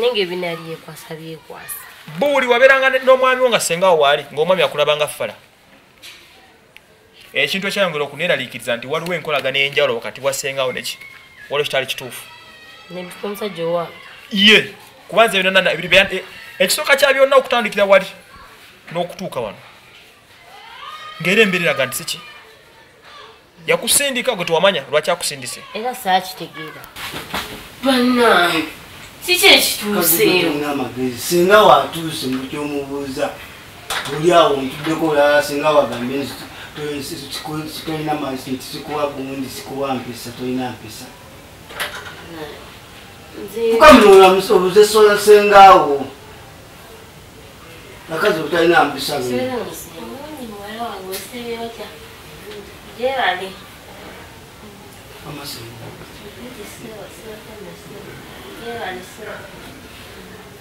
naye ngaebinaali yekwasa byekwasa buuli wabeeranga ne- n'omwami wo nga sengawo waali ng'omwami akulabanga fala. Ekintu ekyayongera okuneeraliikiriza nti waliwo enkolagana ey'enjawulo wakati wa sengawo neki waliwo kitali kituufu. Nebika omusajja owange ye kubanza byonna biri e- ekisooka kya byonna okutandikira wali n'okutuuka wano. Ng'era embeera eraga nti siki yakusindika gwe tewamanya lwaki akusindise. Era saakitegeera. Bannange kiki ekituuseewo na amagezi singa watuuse mu kyomubuuza oli awo ntuddeko olala singa si- tolina nti sikuwa gundi sikuwa mpisa tolina mpisa nze tukamunola obuze sola sengaawo akazi butalina mpisa be Sibeera musinga. Omwami muwala wange osibye otya gyebale amasenga gyebale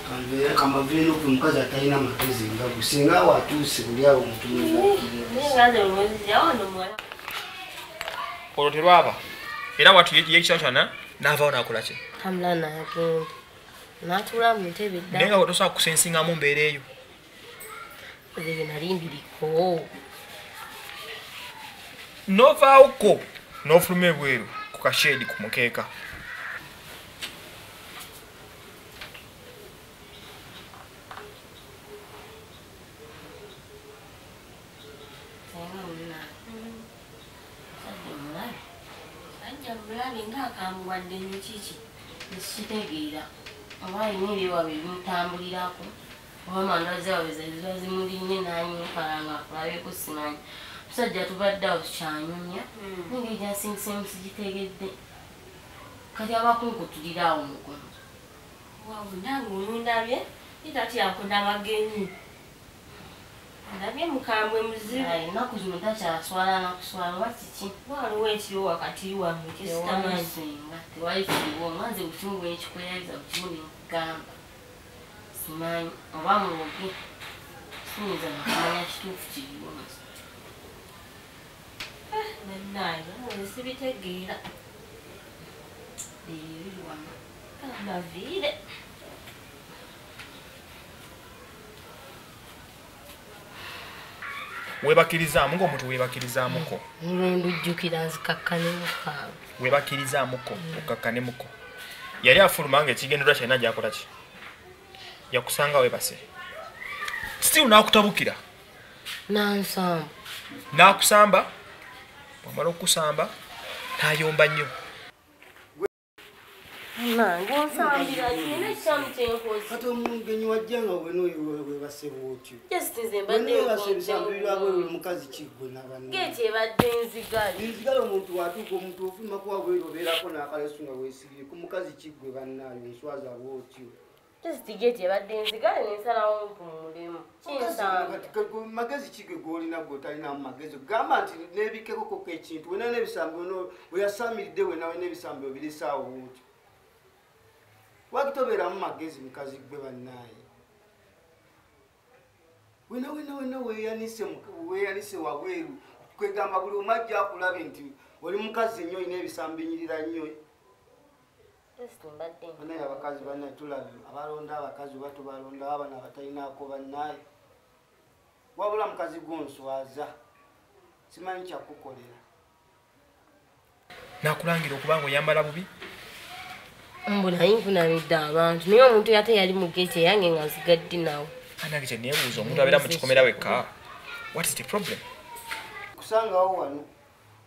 sira kanveera kamaviire oku omukazi atalina magezi nga gwe singa watuuse oli awo mutumiza nengaze olwoziryawo nomuwala olwo terwaba era watu nagenda natula mu ntebe naye dda nga tosobola kusensingamu mbeera eyo ebyo nali mbiriko novaawoko n'ofuluma ebweru ku kashedi ku mukeeka sajja mulabe ngaakamugwadde mukiki nekitegeera oba alina ebyewabe ebimutambulirako oba mandazi wabe ziba zimulinye nanyukalanga akulabyeko simanyi. Musajja tubadde awo tukyanyumya nengeri gyasingisemu sigitegedde. Kati abakunkutulira awo mukono wawu nange olundabye itatyakoda magenyi ndabye mukambwe muzibu. Ennaku zino takyaswala nakuswala oba kiki? Waliwo ekiro wakati wammwe kyesitamanyi tewalisenga tewali kiriwo mwanze bukimu bwekikweyaliza bukimu nekugamba simanyi oba muwoge siyinza nakumanya kituufu kiriwo nanaaye nawe sibitegeera. Ebyo biri wano. Baviire webakirizaamu ngaomuntu webakirizaamuko olwendujjukira nzikakkanemukaaba webakirizaamuko okakkanemuko yali afuluma nga ekigendererwa kyalina gyakola ki? Yakusanga webase still n'akutabukira? Nansambu n'akusamba? Bwamala okukusamba n'ayomba nnyo kati omugenyi mbadde wenewebase ebisambulirwa bwe buli mukazi kiggwe nabanna geeti ebadde enzigale nzigala omuntu watuuka omuntu ofuluma kuwabweri obeerako n'akalesu nga weesibire ku mukazi kiggwe bannaayo enswaza bwotyo. Jesiti geeti ebadde enzigale nensalawo mpumulemu kinsambu magezi kigwe golina gwe otalinamu magezi. Gamba nti nebikekokoko ekintu wena nebisambo weyasamiridde wenawe nebisambo birisaawo bwotyo wakitobeeramu magezi mukazi gwe bannaaye wena wena wena weyanise wabweru. Kwegamba buli omu ajja akulabe nti oli mukazi nnyo olina ebisambo binyirira nnyo. Banaye abakazi banaye tulabe. Abalonda abakazi oba tubalonda abana abatalinaako bannaye. Wabula mukazi gwonswaza simanyi kyakukolera n'akulangira okuba nga oyambala bubi mbu naye nfunamidde abantu. Naye omuntu yate yali mu geeti eyange nga nzigadde nawe anange kyeneebuuza omuntu abeera mu kikomera wekka what is the problem? Kusangawo wano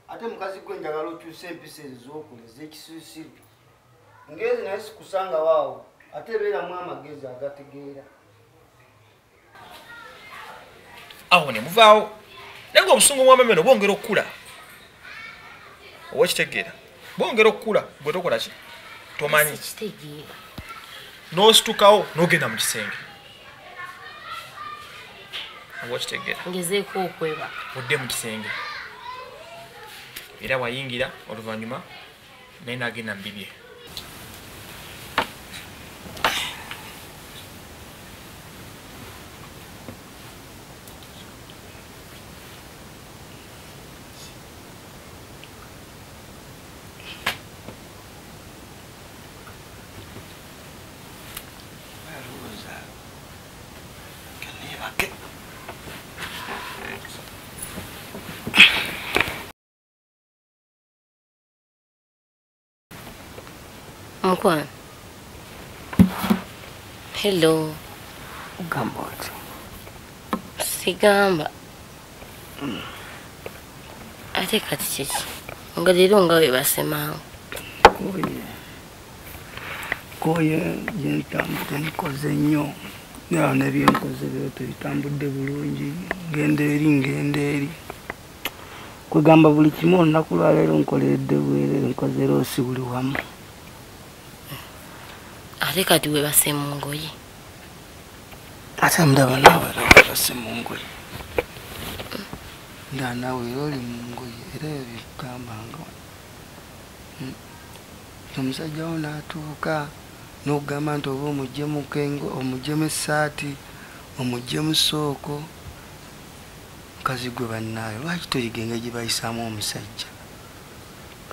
ate mukazi gwe njagala okyusa empisa ezo zokula ezekisuusiru. Ngezi naye sikusangawo awo ate ebeeramu amagezi agategeera. Awo ne muvaawo. Naye nga obusungu bwamameno bwongera okukula. Oba okitegeera bwongera okukula gwe tokola ki tomanyi n'ositukawo n'ogenda mu kisenge oba okitegeera ngezeeko okwebaka odde mu kisenge era wayingira oluvannyuma naye n'agenda mu mukwano hello. Gamba oti sigamba. Ate kati kiki nga leero nga we basemaawo koye koye gyentambudde nkoze nnyo. Nayo nebyenkoze byo tebitambudde bulungi. Ngenda eri ngenda eri. Kwegamba buli kimu olunaku lwaleero nkoleredde bwerere nkoze roosi buli wamu ate kati we base mu ngoye ate ndaba naawe rabase mu ngoye nda naawe era oli mu ngoye era ebyo byekugambanga omusajja wo naatuuka n'okugamba nti oba omugjemu kengo omugjemu essaati omugjemu sooko mukazi gwe bannaayo lwaki toyiga engeri gye bayisaamu omusajja?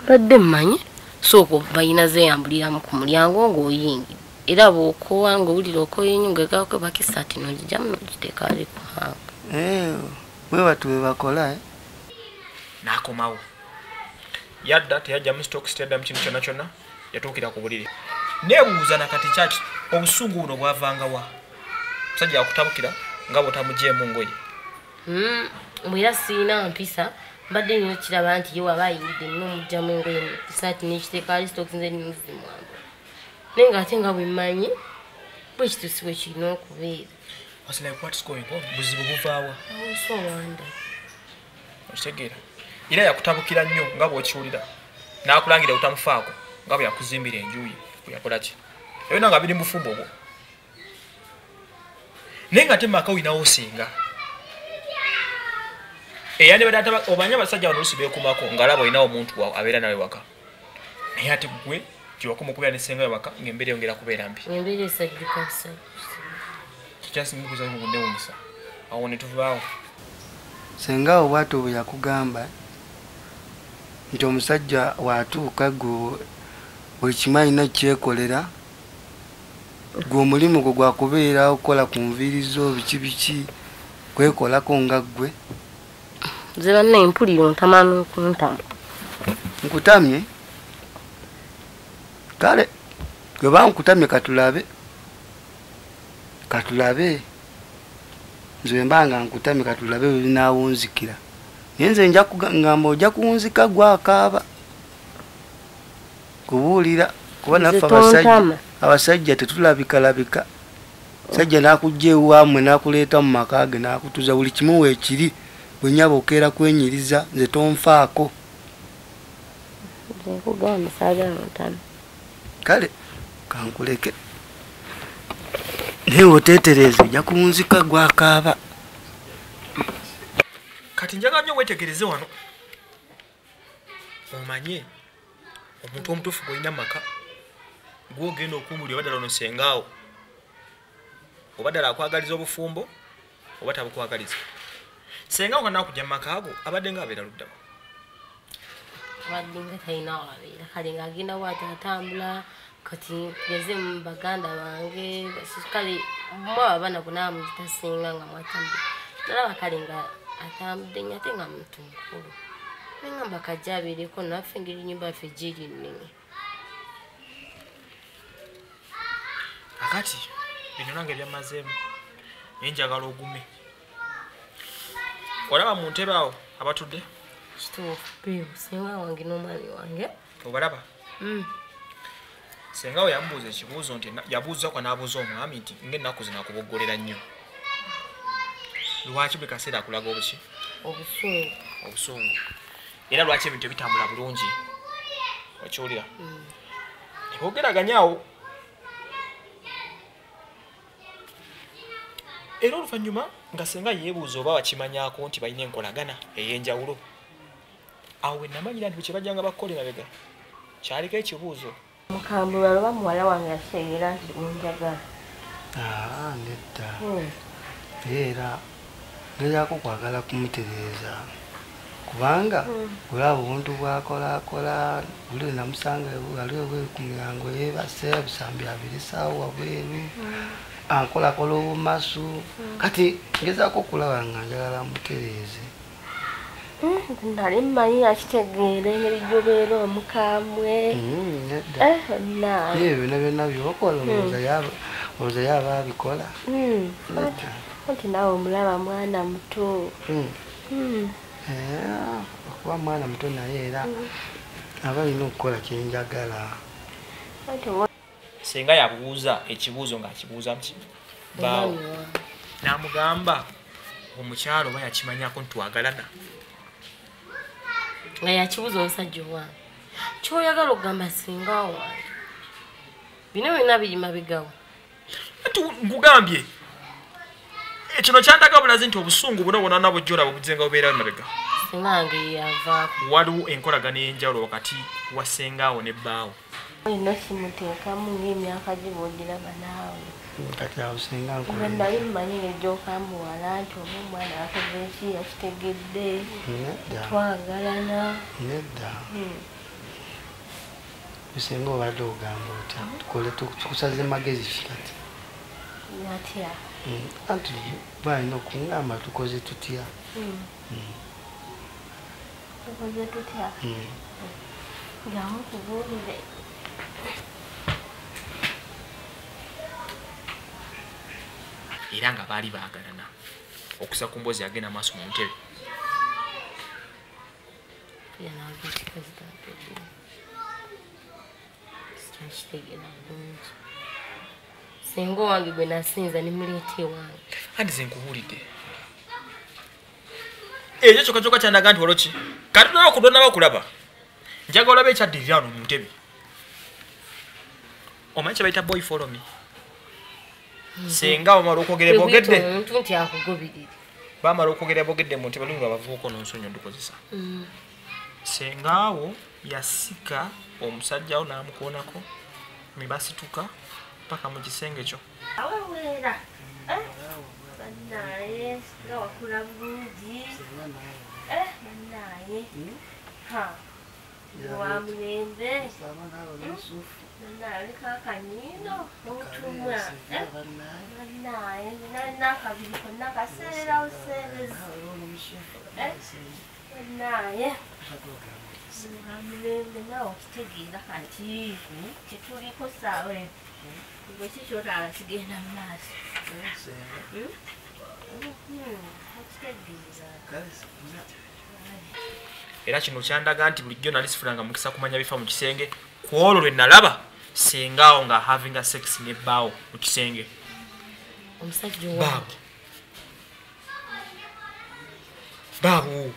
Badde mmanyi sooka balina zeyambuliramu ku mulyango ng'oyingidde era bw'okowa ng'owulira okoye nnyo ngegako bakisaati nogijjamu nogiteeka ali ku hanga Eh, bwe batu bwe bakola eh? n'akomawo yadda teyajjamu stock stadium kintu kyonna kyonna yatuukira ku buliri neebuuza nakati kyaki obusungu buno bwavangawa musajja yakutabukira nga bwotamugyemu ngoye bwera siina mpisa mbadde nyo kiraba nti ye waba ayingidde nina omugjamu engoye saati nekiteeka ali stock nze nimuzimwamba naye ngaate nga bwemmanyi bwe kitusi bwe kirina okubeera buzibu buvaawa awoso wanda okitegeera era yakutabukira nnyo nga bwokiwulira n'akulangira butamufaako nga bwe yakuzimbira enjuyi bweyakola ki ebyo nga biri mubufumbo bwo naye nga temaka olinawo singa eyandibadde obanye abasajja bano olusi beekumako ngaalaba olinawo omuntu abeera nawe waka naye ate gwe gyewakumukubira nesenga we waka ngaembeera eyongera kubeera mbi. Embeera esajjuka busajjusi kikyasingakuzakunewunyisa awo netuvaawo senga awo bwati bwe yakugamba nti omusajja waatuuka gwe buli kimu alina kyekolera gwe omulimu gwe gwakubeera okukola ku nviiri zo biki biki kwekolako nga ggwe. Nze banna empuliro ntama n'okuntamu nkutamye kale gwe bankutamye katulabe katulabe nze mbanga nkutamye katulabe welinawunzikira naye nze nja kugamba ojja kuwunzika gwakaaba kubuulira kuba naffe abasajja abasajja tetulabikalabika. Sajja nakujja ewammwe nakuleeta mu maka ge nakutuza buli kimu weekiri bwenyaba okeera kwenyiriza nze tonfaako. Nkugamba saagala ontame kale kankuleke. Naye oteetereza ojja kuwunzika gwakaaba. Kati njaga nnyo wetegereze wano. Omanye omuntu omutuufu gwolina maka gwogenda okumbulira oba ddala ono sengaawo? Oba ddala akwagaliza obufumbo oba tabukwagaliza? Sengaawo nga nakujja mu maka ago abadde nga abeera luddamu nga talina wabeera kale ngaagenda bwati atambula kati tugeze mu baganda bange kale mwe abaana bona mugitasinga nga mwatambula nalaba kale nga atambudde nyo ate nga muntu mukulu nengamba kajja abeereko naffe engeri nyumba yaffe giri nnene akati bino nange byamazeemu naye njagala ogume. Olaba mu ntebe awo abatudde kituufu peewo singa wange n'omwami wange. Obalaba? Mm. senga we yamubuuza ekibuuzo nti yabuuzako n'abuuza omwami nti ngaennaku zinakuboggolera nnyo. Lwaki buli kaseera akulaga obuki obusungu. Obusungu. Era lwaki ebintu ebitambula bulungi? Okiwulira? Neboogeraganyaawo era oluvannyuma nga senga yeebuuza oba wakimanyako nti balina enkolagana ey'enjawulo awo we namanyira nti bwekibajjanga bakkole mabega kyaliko ekibuuzo. Mukambwe baloba muwala wange yategeera nti munjagala. Aa nedda Hmm. era ngezako kwagala kumutereeza. Kubanga olaba obuntu bwakolakola buli namusanga waliwo bwe ku mulyango yeebase bisambi abiri saawo wabweru ankolakola obumasu. Kati ngezako okulaba nga njagala mutereeze nali mmanyi akitegeera engeri gyobeera omukambwe Mm, Eh, bannange ebyo byonna byonna byokola olowooza yaba abikola. Mm. anti nawe omulaba mwana muto. Mm. Mm. Eh, okuba mwana muto naye era aba alina okukola kyenjagala senga yabuuza ekibuuzo ng'akibuuza muki baawo. N'amugamba omukyalo oba yakimanyako nti twagalana nga yakibuza omusajja owange kyoyagala okugamba singa wange bino byonna biri mabigawo anti nkugambye eh, kino kyandaga bulazi nti obusungu buno bwona nabujja olaba obuzenga bubeera mabega singa wange yavaako waliwo enkolagano ey'enjawulo wakati wa sengaawo ne bbaawo olina kimuteekamu ng'emyaka gibugiraba naawe. Kati awo singa nga nkola nali mmanyi ng'egyokambuwala nti oba omwana akoze eki yakitegedde. Twagalana. Nedda Hmm. bisinga obadde ogamba otya tukole tu- tukusaze magezi ki kati natya? Mm, anti balina okungamba tukoze tutya? Tukoze tutya? Mm. Era nga baali baagalana. Okusa ku mboozi yagenda maaso mu ntebe. Singa owange gwe nasinza nimuleeta ewange anti ze nkubuulidde ekyo kyokka kyokka kyandaga nti waloki kati nawe kudonaba okulaba njaga olaba ekyaddirira wano mu ntebe omanyi kye bayita boy follow me senga bamala okwogera nti akugobirire bamala okwogera bogedde mu ntebe lungi babavubuka nonsonyi ondukozesa. Sengaawo yasika omusajjawo n'amukoonako mebasituka paka mu kisenge kyo. Aweweera banaye nga wakula bulungi banaye wa mulembe banaye oliko akanyiino n'obutumwa banaye nalina akabiri konna kaseererawo seerezi banaye amulembe nawe okitegeera kati kituliko saawe gwe kikyotala kigenda mu maaso okitegeera era kino kyandaga nti bulijjo nali sifulanga mukisa kumanya bifa mu kisenge ku olwo lwe nalaba sengaawo nga havinga sex ne bbaawo mu kisenge. Omusajja owange baabo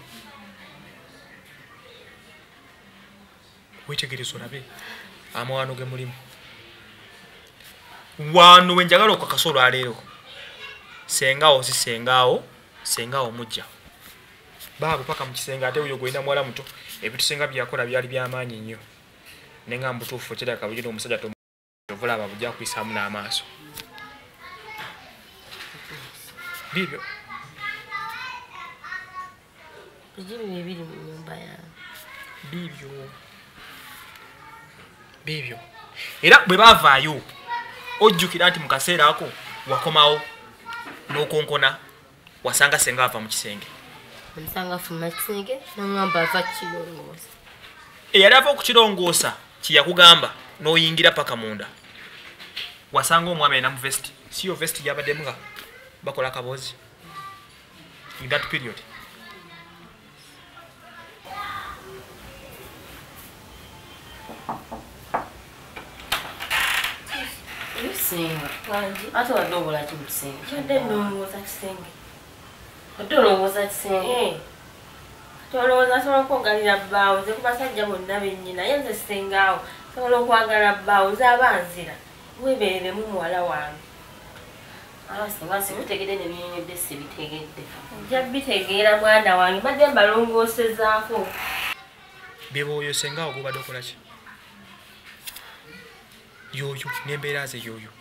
wetegereza olabe amawano ge mulimu. Wano wenjagala okakasa olwaleero sengaawo si sengaawo sengaawo mujja baabo paka mu kisenge ate oyo gwolina muwala muto ebitusenga byakola byali byamaanyi nnyo. Naye nga mubutuufu kiraka bugina omusajja tovulaba bujja kuyisaamu n'amaaso. Biibyo biki bino ebiri mu nyumba yange biibyo biibyo era bwe baavaayo ojjukira nti mu kaseera ako wakomawo n'okonkona wasanga senga ava mu kisenge omusanga afuma kisenge naŋamba ava kukirongoosa eyali ava okukirongoosa kyeyakugamba n'oyingira paka munda. Wasanga omwami alina mu vesti si yo vesti gyabaddemu nga bakola akaboozi in that period. Wangi ate wadde obulaki mu kisenge kyadde ndowooza kisenge wadde olowooza kisenge tolowooza asobola okwogalira bbaawo nze ku basajja bonna bennyina ye nze sengaawo sobola okwagala bbaawo nze abanzira weebereremu muwala wange. Aba singa sibutegedde nebinyonyodde sibitegedde. Nja bitegeera mwana wange badde mbalongoosezaako bebooyo senga awo gobadde okolaki yoyo nembeera ze yoyo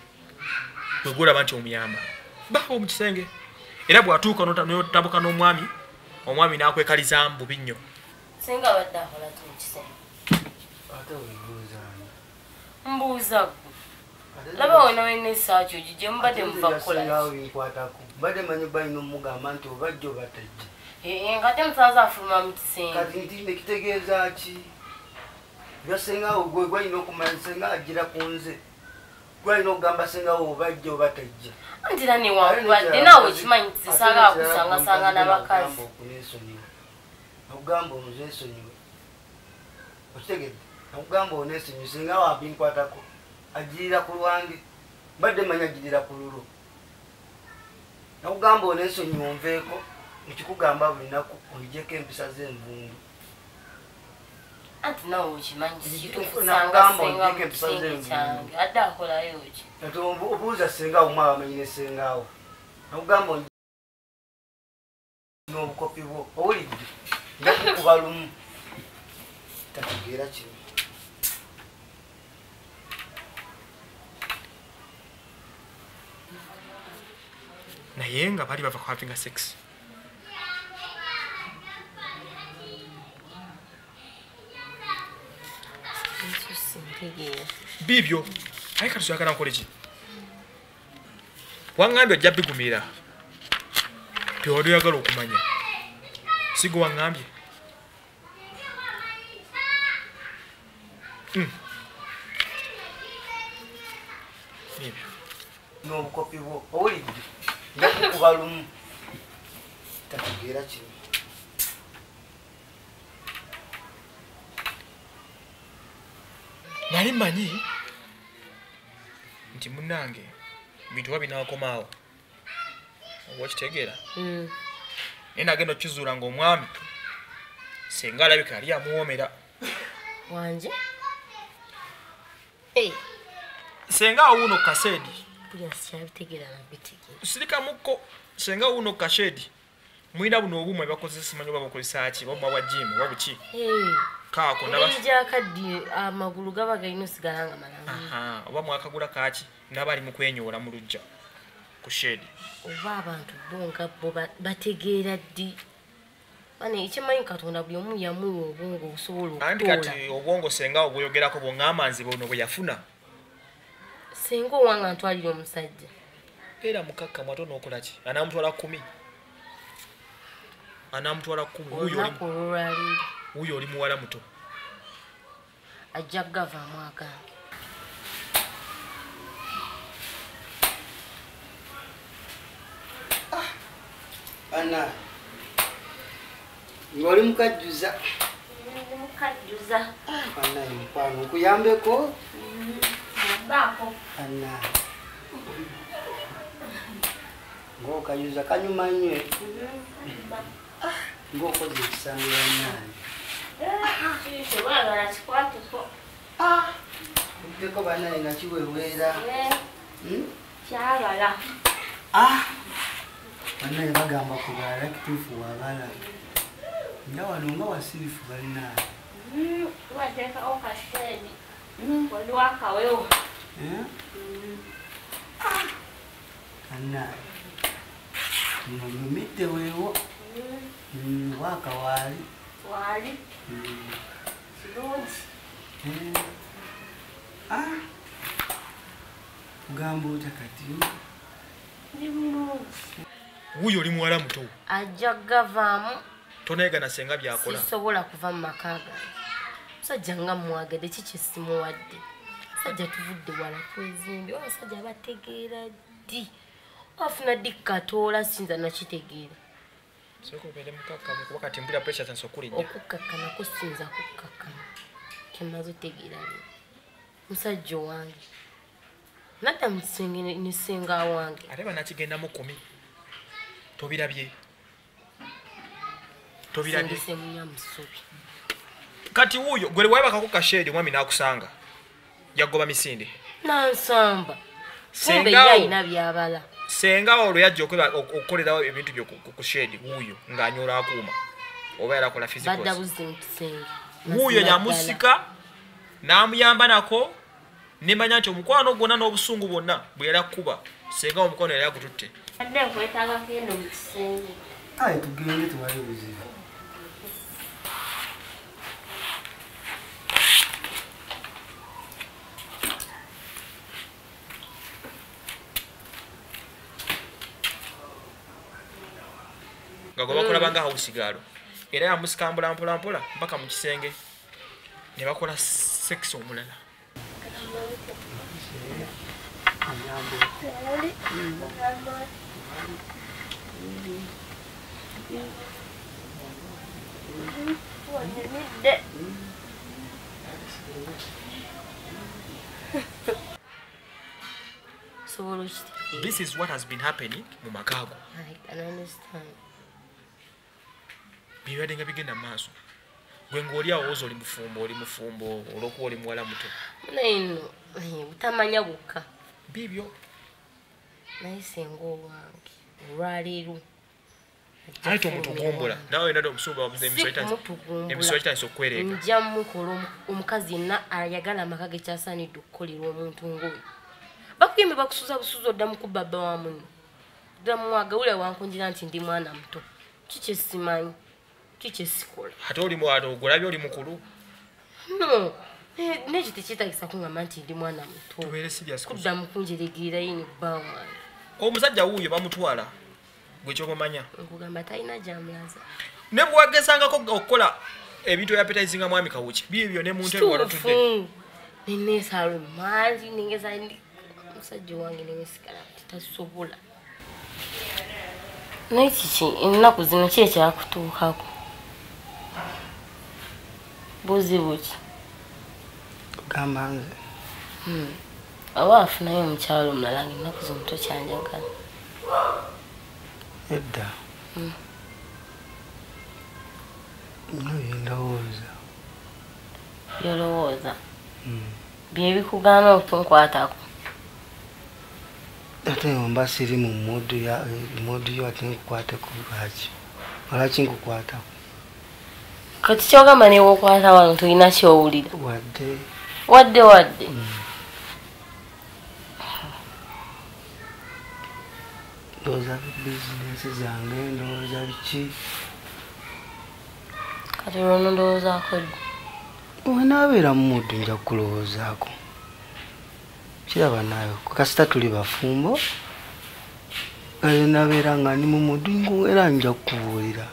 bwegolaba nti omuyamba. Baawo mu kisenge era bwatuuka nota- notabuka n'omwami omwami nakwekalizaamu bubi nnyo. Singa abadde akolaki mu kisenge ate webuuzaani mbuuza gwe. Laba wena wena esaa kyogyo gye mubadde muva kukola binkwatako badde manyi balina omugamba nti obajja obatajja. Nga te musaza afuluma mu kisenge kati nti nekitegeeza ki? Byasengawo gwe gwalina okumanya senga agira ku nze gwalina okugamba sengawo obajja oba tajja anti era newankubadde naawe kimanyi tizisaagala kusangasanga n'abakazi. nakugamba ono zensonyiwe okitegedde? Nakugamba ono ensonyiwe singa wabinkwatako agirira ku lwange. Mbadde manya agirira ku lulo. Nakugamba ono ensonyiwe onveeko nekikugamba buli naku onjeko empisa z'envundu anti naawe okimanyi empisa kisenge z'envundu. kyange adde akolayo ki obuuza sengawo mwaba amanyire sengawo nakugamba n'obukopi bwo owulidde njakukuba lumu. Tategeera kino naye nga bali bava kuhavinga sex ekyo sintegeera biibyo aye kati soyagala nkole ki? Waŋŋambye ojja bigumira. Tewali oyagala okumanya. Sigo waŋŋambye. Mm. Biibyo. n'obukopi bwo owulidde? Njakukuba lumu. Tategeera kino nali mmanyi nti munnange bintu oba binaakomaawo oba okitegeera? Mm. naye nagenda okizuula ngaomwami singa alabika yali amuwoomera. Wanje Eh, senga awuuno ku kaseedi buli asikyabitegeera nabitegeera sirika mukko senga awuuno ku kasheedi mulina buno obumu ebakozesa simanyi oba bukozesa ki? Oba bwa jimu oba buki? Kaako engeri gyakaddi amagulu gaba galina osigala nga malamu. Aha, oba mwakagula kaki naba ali mu kwenyoola mu lujja ku sheedi oba abantu bonga bo ba- bategeera ddi? Ane ekimanyi katonda buli omu yamuwa obwongo obusobola anti okutoola. Kati obwongo senga obweyogerako bwoŋŋamba nze buno bwe yafuna. Singa owanga ntwalira omusajja. Era mukakkamu ate onookola ki? Anaamutwala kumi. Anaamutwala kumi olunaku olwolwaleero wuuyo oli muwala muto. Ajja kugavaamu agange ana ngaoli mukajjuza. Mukajjuza. Ana mukwano. Nkuyambeko? Baako ana ngaokayuza kanyuma nnyo. Ngaokoze ekisango yanange nteko banaye nga kiweweera kyagala banaye bagamba kubala kituufu wabala nga wano nga wasirifu banaye wateekawo kaseeni waliwo akawewo. Banaye nno nyumidde weewo. Mm, wakawaali wali kirungi Eh. Ah. kugamba otya kati ndi bulungi wuuyo oli muwala muto. Ajja kugavaamu. Tonayegana senga byakola. Sisobola kuva mu maka gange. Musajja nga mwagadde kiki simuwadde? Musajja tuvudde wala twezimbye abasajja bategeera ddi? Afuna ddi katoola sinza nakitegeera sooka obeere mukakkamu kuba kati mpulira pressure tansi okulijja okukkakkana kusinza kukkakkana kemaze otegeera musajja owange nadda mu kisenge ne- ne senga wange ate banakigendamu kumi. Tobirabye. Tobirabye. Sindise munya musubi. Kati wuuyo gwe webakako kasheedi omwami n'akusanga? Yagoba misinde. Nansamba. Wo- alina byabala senga olwo yajja okweba- ok- okukolerawo ebintu byo ku- ku- ku sheedi wuuyo ng'anyoola akuuma. Oba yalakola mu kisenge wuuyo yamusika n'amuyamba nako nemanya nti omukwano gwonna n'obusungu bwonna bwe yali akuba senga omukwano yali agututte. Tugende tewali buzibu nga nga gwe bakola banga hausigaalo era yamusikambula mpolampola mpaka mu kisenge ne bakola sekisi omulala. This is what has been happening mu makaago I can understand. Bibadde nga bigenda mu maaso. Gwe ngaoli awo oza oli mufumbo oli mufumbo olwokuba oli muwala muto. Naye nno eh, butamanya bukka. Biibyo naye senga owange olwaleero. Aye tomutugumbula nawe wenadde omusumba emisolo kitandisa okwereega nja mukola omu- omukazi yenna ayagala amaka ge kyasaanidde okukolera omuntu ngaoyo bakuyembe bakusuza busuza odda mukuba bba wa muno dda mwagawulira wankunjira nti ndi mwana muto. Kikyesimanyi kikyesikola ate oli ogulabye oli mukulu? No ne- nekyo tekyetagisa kuŋamba nti ndi mwana muto? Tubeere serious ku- kudda mukunjeregerayo ne bba wange omusajja wuuyo bamutwala gwe kyobamanya nkugamba talina gyamulaza ne bwewagezangako okukola ebintu ebyapetizinga mwami kawuki biibyo ne muntu ebiwalatudde kituufu! Neneesala emaali nengeza ndi omusajja wange newesigala ti tasobola. Naye kiki ennaku zino ki ekyakutuukako buzibu ki gamba nze aba afunayo omukyalo omulala nga ennaku zino tokyanjagala? Edda. Nyo byendowooza byolowooza? Byebikugaana okunkwatako? Ate mba siri mu mudu ya mudu yo ate nkukwateko lwaki? Olwaki nkukwatako kati kyogamba newe okwata wano tolina kyowulira. Wadde. Wadde wadde. Ndowooza bizinesi zange ndowooza biki? Kati lwono ndowoozaako ddi? Wenaabeera mu mudu nja kukulowoozaako kiraba naawe kasita tuli bafumbo nabeera nga ndi mu mudu ngu- era nja kukubuulira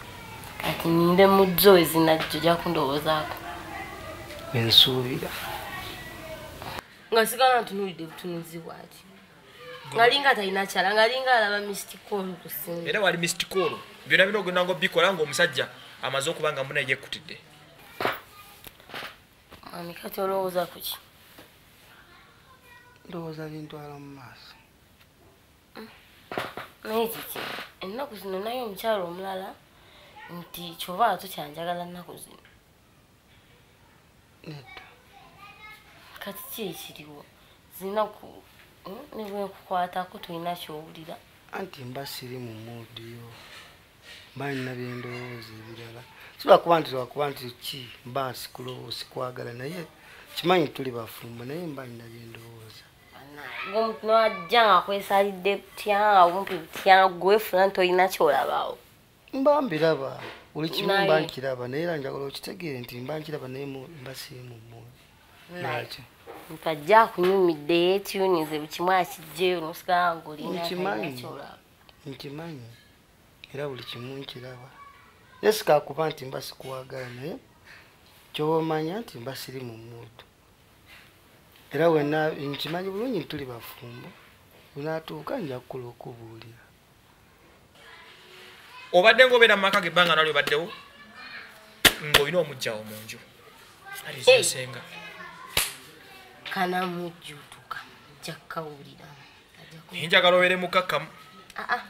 kati ninde mujjo ezinajjo ojja kundowoozaako? Ensuubira nga sigala ntunuulidde butunuzi bwati? Ngalinga talina kyala ngalinga alaba mistikolu kusinga era wali mistikolo byonna bina ogenda nga obikola ngaomusajja amaze okuba nga munaye yekkutidde. Mami kati olowooza ku ki? Ndowooza bintwala mu maaso. Naye kiki? Ennaku zino naye omukyalo omulala nti kyova tokyanjagala nnaku zino nedda kati ki ekiriwo zinaku nebwenkukwatako tolina kyowulira anti mba siri mu mudu yo mba nina byendowooza ebirala sibakuba nti lwakuba nti ki mba sikwagala naye kimanyi tuli bafumbo naye mba nina byendowooza ngaomuntu nawajja nga akwesalidde butya nga bumpi butya gwefuna nti olina kyolabaawo mba mbiraba buli kimu mba nkiraba naye era njagala okitegeere nti mba nkiraba naye mba siri mu mudu lwaki? Nti ajja akunyumidde yeetyunize bukimu akijjeyo nosigala ngaolina Nkimanyi. era buli kimu nkiraba. Naye sikakuba nti mba sikuwagala naye kyobamanya nti mba siri mu mudu era wena nkimanyi bulungi ntuli bafumbo wenaatuuka nja kukula okubuulira obadde ngaobeera mu maka gebbanga nalyo baddewo ng'olina omugjawo mu nju. Ali Hey. zisenga kanamujjutuka jakkawulira naye njagala obeere mukakkamu aa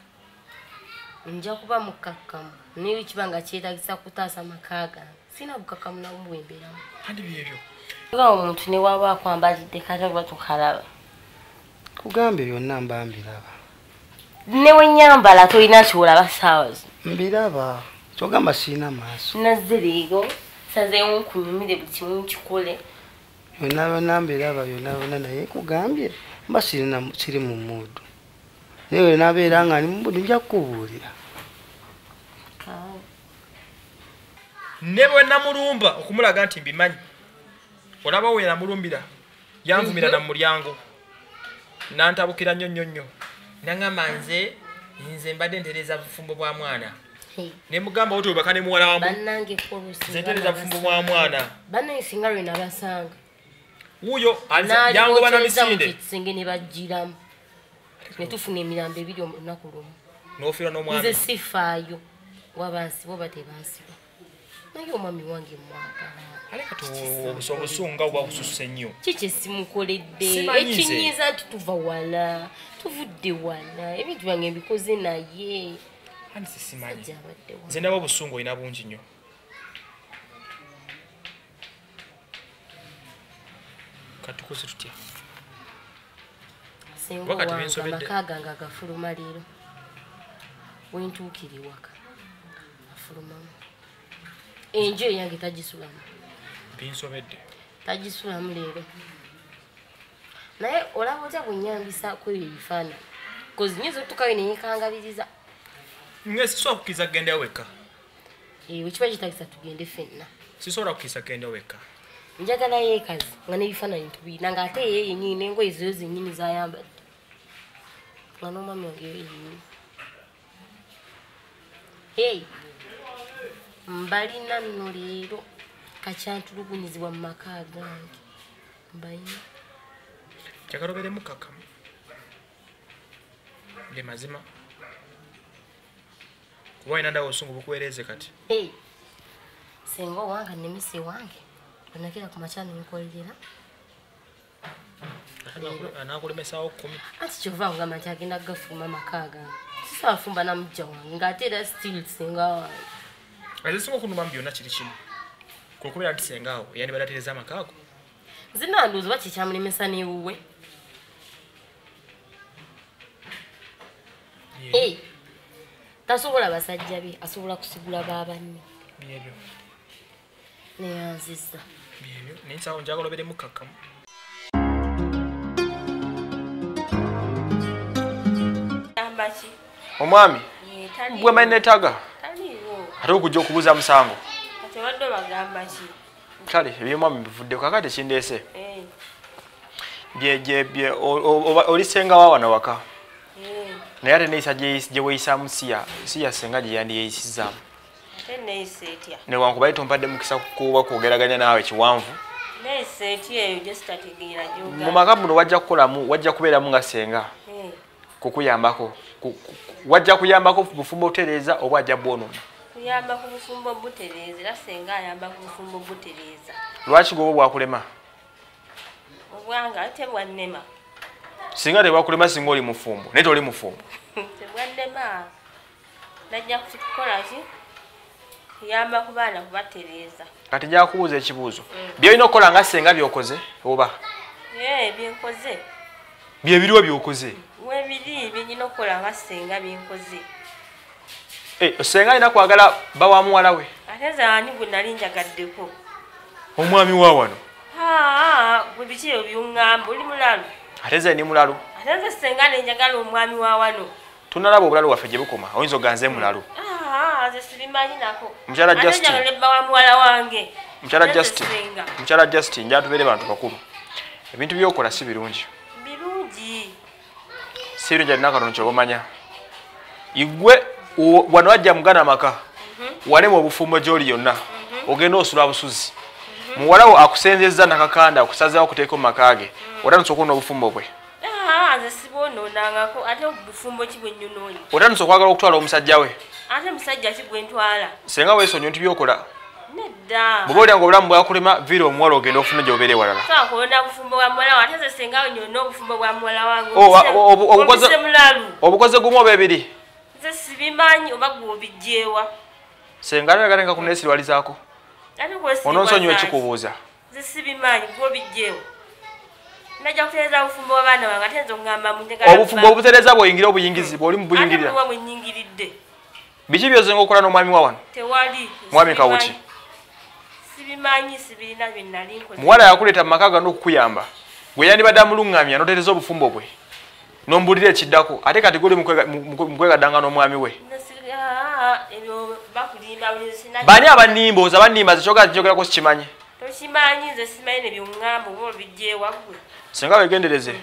nja kuba mukakkamu naye kiba nga kyetagisa kutaasa maka gange. Sina bukakkamu nabu bwembeeramu kandi byebyo nga omuntu newaba akwambalidde kataba tukalaba. Kugambe byonna mba mbiraba newenyambala tolina kyolaba saawa zino mbiraba kyogamba sirina maaso. Nazze leero sazeewo nkunyumire buli kimu nkikole. Byonna byonna mbiraba byonna byonna naye kugambye mba siri mu mudu naye wenabeera nga ndi mu mudu nja kukubuulira. Ne bwe namulumba okumulaga nti mbimanyi olaba we namulumbira yanvumira na mu mulyango nantabukira nnyo nnyo nnyo naŋŋamba nze nze mbadde ntereeza bufumbo bwa mwana. Hey, nemugamba oti obaka ne muwala wamu? Kolusi zentereza bufumbo bwa mwana. Bannange singa lwe nabasanga. Wuuyo yangoba na misinde? kisenge ne bajjiramu. Ne tufuna emirambo ebiri olunaku lumu. N'ofiira nze n'omwami sifaayo wabansiba oba tebansiba naye omwami wange mwagala ale kati obusa obusunga buba bususse nnyo. Kiki simukoledde Simanyi ekinyiiza nti tuva wala tuvudde wala ebintu byange mbikoze naye. Abadde wala. Nze ndaba obusungu olina bungi nnyo. Katukoze tutya? Wakati wange amaka gange agafuluma leero. Wentuukira ewaka. Afulumamu enju eyange tagisulamu. Binsobedde tagisulamu leero. Naye olaba otya kunyambisa kweyo ebifaananyi? Kozi nyinza otukayo neyekangabiriza nga sisobola kukkiriza kugendayo wekka. Wekiba kitagisa tugende fenna sisobola kukkiriza kugendayo wekka. Njagala yeekazi nga n'ebifaananyi tubiina ngaate ye yenyini n'engoye zeyo zenyini zayambadde. Nga n'omwami wange yo yenyini hey mbalina nno leero kakyantulugunyizibwa mu maka gange mbalina njagala obeere mukakamu nde mazima. Kuba olina ndawo obusungu bukuweereze kati. Hey senga owange nemisi wange onakira ku makya nenkolerera anakulemesaawo kumi. Anti kyova nga makya agenda gafuluma maka gange sisabafumba namujja wange ngaate era still senga wange ezisinga okunuma mu byonna kiri kimu. Kukubeera nti sengaawo yandibadde atereza amakaago zinandoozi oba kyekyamulemesa newuwe tasobola basajja be asobola kusigula babanne byebyo. Neyanziza byebyo. Naye nsawo njagala gamba ki? Omwami bwe taliiwo ate okujja okubuuza musango. Kati obadde obagamba ki? Kale ebyomwami bivuddeko kakati kindeese. Eh, olisengawo wano waka? Eh, naye ate neeyisa gye weeyisaamu siya siya senga gye yandiyeeyisizaamu ate neeyisa etya? Newankubaye tompadde mukisa kuba kwogeraganya naawe kiwanvu. Mu maka muno wajja kukolamu wajja kubeeramu nga senga Eh, kukuyambako Ku- ku- wajja kuyambako bufumbo otereeza oba ajja bwonoona kuyamba ku bufumbo butereeza era senga ayamba ku bufumbo butereeza lwaki gwoba bwakulema? Obwanga ate bwannema singa tebwakulema singa oli mufumbo naye toli mufumbo tebwannema. Najja kukola ki? Kuyamba ku baana kubatereeza kati njakubuuza ekibuuzo byolina okukola nga senga byokoze oba? Ee byenkoze. Byebiriwo byokoze. Webiri byenyina okukola nga senga byenkoze. Eh, senga alina kwagala bawa muwala we. Ate zaani gwe nali njagaddeko? Omwami wa wano? Gwe biki ebyo byuŋŋamba oli mulalu? Ate ze ni mulalu. Ate nze senga nenjagala omwami wa wano. Tunalaba obulalu waffe gye bukoma. Oyinza oganze mulalu. Nze sibimanyi nako. Mukyala ate Justin. njagala ebba wa muwala wange. Mukyala nze justin. mukyala justin njatubeere bantu bakulu. Ebintu byokola si birungi. Birungi. Si birungi alina katono kyobamanya igwe wano wajja mugana maka walema obufumbo gyoli yonna ogenda osula busuzi. Muwala wo akusenzezza nakakanda akusazeewo okuteeka mu maka ge otandisa okwona obufumbo bwe? Aa nze sibwonoonangako ate bufumbo ki bwe nnyonoonyi otandisa okwagala okutwala omusajja we? Ate musajja ki gwe ntwala? Senga weesonyiwa nti byokola. Nedda. Bw'oba olya nga obulamu bwakulema viira omuwala ogenda ofuna gyobeere walala sobola kulonda bufumbo bwa muwala wange ate nze senga nyonna obufumbo bwa muwala wange. Oh, obukoze gumu oba ebiri nze sibimanyi oba gwe obijjeewa? Senga alagala nga kuneesirwalizaako zaaki? ekikubuuza nze sibimanyi gwe obijjeewa. Najja kutereeza obufumbo bw'abaana bange ate nze oŋŋamba mu njagala obufumbo obutereeza bw'oyingira obuyingizi bw'oli mu buyingirira nnyingiridde biki byozenga okukola n'omwami wa wano? Tewali. Mwami. Kawuki. sibimanyi sibirina bye nali muwala yakuleeta mu maka gano okukuyamba gwe yandibadde amuluŋŋamya n'otereeza obufumbo bwe n'ombulira ekiddako. Ate kati guli mukwegaddanga n'omwami we Nze si- aa, ebyo bakulimba buli sinajja- baani abannimba oza bannimba zikyogera kikyogerako sikimanyi? Tokimanyi nze simanyi ne byuŋŋamba oba obijjeewa ggwe singa wegendereze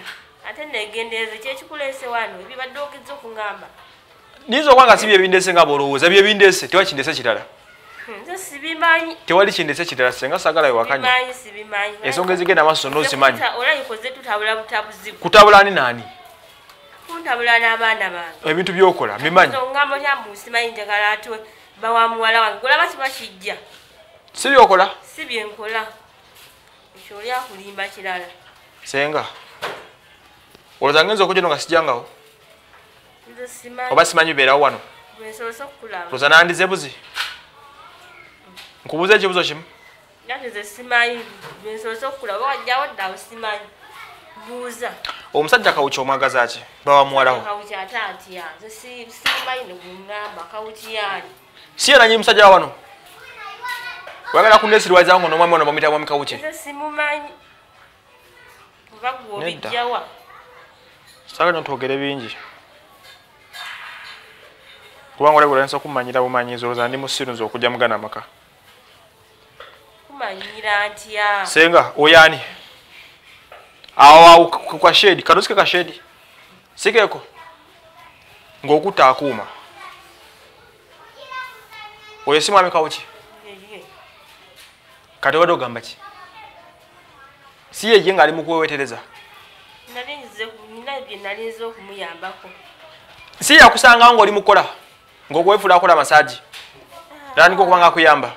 ate negendereze kyekikuleese wano? Ebibadde ogeza okuŋŋamba niyinza okuba nga si byebindese nga bwolowooza byebindese tewali kindese kirala. Nze sibimanyi. Tewali kindese kirala senga sagala wewakanya ensonga ezigenda maaso zonna ozimanyi olayikoze tutabula butabuzibu. Kutabula ani naani kuntabula n'abaana bange. Ebintu byokola mbimanyi ngamba nyambu simanyi njagala atwe bawa muwala wange. Golaba kiba kijja si byokola? Si byenkola ekyo oli akulimba kirala. Senga. Olowooza ngenza okujjano nga sijjangawo? Oba simanyi bibeerawo wano? Lowooza nandize buzi? Nkubuuza ekibuzo kimu. Nze simanyi bwensobose okukulaba. Wajjawo ddawo simanyi buuza. Omusajja kawuki omwagaza ki? Bawa muwalawo. Kawuki ate atya nze si- simanyi negungamba kawuki yaani si yenanyi musajja wa wano. Wagala kundesirwaza ngo nomwami ono bamuyita mwami kawuki? Nze simumanyi. Oba gwe Nedda. obijjawa saganya otwogere bingi. Kubanga olabulainza okumanyira bumanyizi olowooza ndi musirunza okujja mugana amaka. Kumanyira ntya? Senga oyani awo awo ku kashedi kanosike kashedi sikeeko ng'okutta akuuma oyo si mwami kawuki kati obadde ogamba ki si yeye ng'ali mu kwewetereza si yakusangawo ng'oli mukola ng'okwefuula akola masaagi tandika okuba nga akuyamba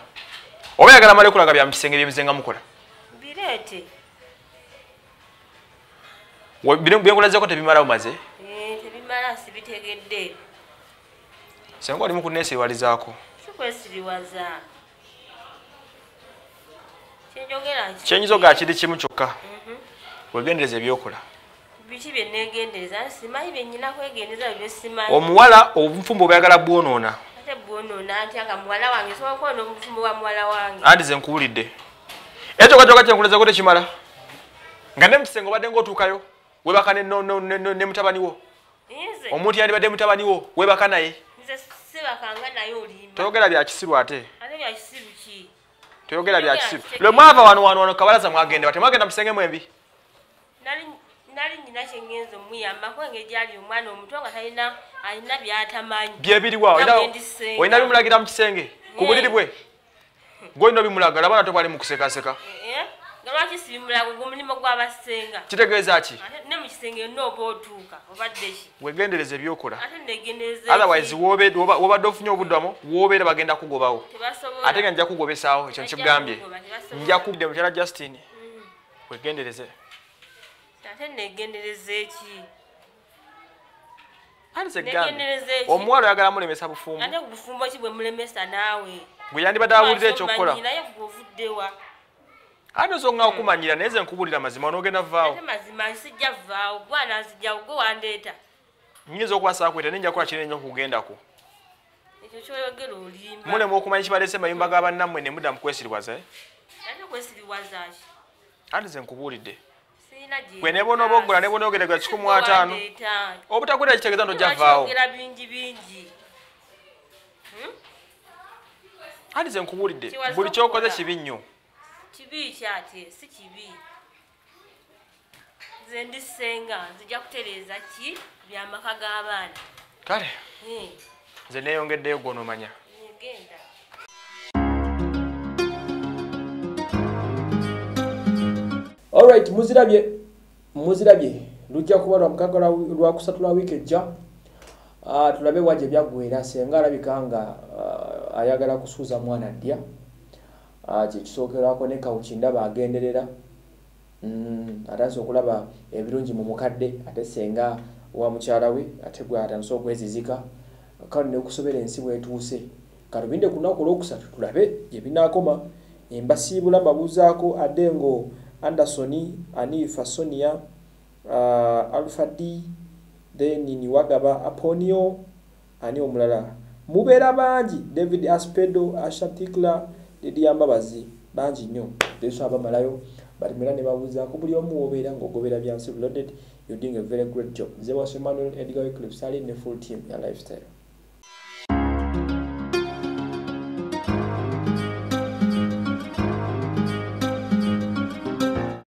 oba yagala male kulaga bya mukisenge byebize nga mukola bireete Byenkulazeko tebimala bumaze Eh, tebimala sibitegedde. Senga oli mu kuneesirwalizaako kikwesiriwaza kyenyiza ogaa kiri kimu kyokka. Wegendereza ebyokola biki bye negendereza simanyi byenyina kwegendereza bye simanyi. Omuwala obufumbo obuyagala bwonoona. Ate bwonoona ntya nga muwala wange? Sobola kwona obufumbo bwa muwala wange. Anti ze nkuwulidde. Ekyo katoka kyenkulazeko tekimala. Nga ne mukisenge obadde ngaotuukayo webaka ne- no- no- ne ne- ne mutabani wo. Omuntu yandibadde mutabani wo webaka naye. Toyogera bya kisiru ate. Byakisiru toyogera bya Toyogera kisiru. kitegeeza. lwe mwava wano wano wano kabalaza mwagenda temwagenda mukisenge mwembi nali nyina kyengenza omuyambako engeri gyali omwana omuto nga talina alina byatamanyi. Byebiriwa Nga olina bimulagira mu kisenge? Ku buliri bwe? Gwolina bimulaga laba nato bali mu kusekaseka Eh, eh, nga lwaki sibimulago gumulimu gwabasenga kitegeeza ki? Ne mukisenge yonna oba otuuka obadde ki? Wegendereza ebyokola otherwise wobadde ofunye obuddamo wobeera bagenda kugobawo. Ate nga nja kugobesaawo ekyo tebasobola. nja kubde mukyala justin. Wegendereze. Ate negendereza eki omuwala oyagala mulemesa bufumbo. Ate kubufumbo ki bwe mulemesa naawe? Bwe yandibadde awulira ekyokukola. naye gweovuddewa ate nsonga okumanyira naye ze nkubulira mazima n'ogenda vaawo. Ate mazima sijja vaawo. Gwananzijjawo gwe wandeeta. Nyinza okubasaa kweta nenja kukola kinenyo okugendako. Ekyo kyoyogera olimba. Mulema okumanya kibaleese mayumba ga bannammwe ne mudda mu kwesirwaza eh? ate kwesiriwazaki ate ze nkubuulidde sirina gye gwe nebona oba ogula nebona ogerega kikumi ataano Wandeeta. obutakulira kitegeeza nti ojja vaawo? Kyogera bingi bingi? Ate ze nkubuulidde Kiwazo buli kyokoze okukola. kibi nnyo kibi kyate si kibi. Nze ndisenga nzija kutereeza ki byamaka g'abaana kale Eh, nze neeyongeddeyo gwonomanya genda alright muzirabye muzirabye. Lujja kuba lwa mukaga lwa- lwa kusatu lwa wiiki ejja. Ah, tulabe wajja byaggwera senga alabika nga ah, ayagala kusuuza mwana ddya kyekisookerwako ne kawuki ndaba agenderera Mm, atandise okulaba ebirungi mu mukadde ate senga wa mukyala we ate gwe atandise okwezizika. Kale nekusobera ensi bwetuuse. Kalubinde ku lunaku olwokusatu tulabe gye binaakoma. Embasiibula mbabuuzaako adengo andersoni anifa sonia uh, alpha d then niwagaba aponio ani omulala. Mubeera bangi david aspedo ashatikla lidyambabazi bangi nnyo. Leso abamalayo batemera ne babuuzaako buli omu wobeera ng'ogobera byansi loaded you're doing a very great job. Nze was emmanuel edgar eclipse ali ne full team ya lifestyle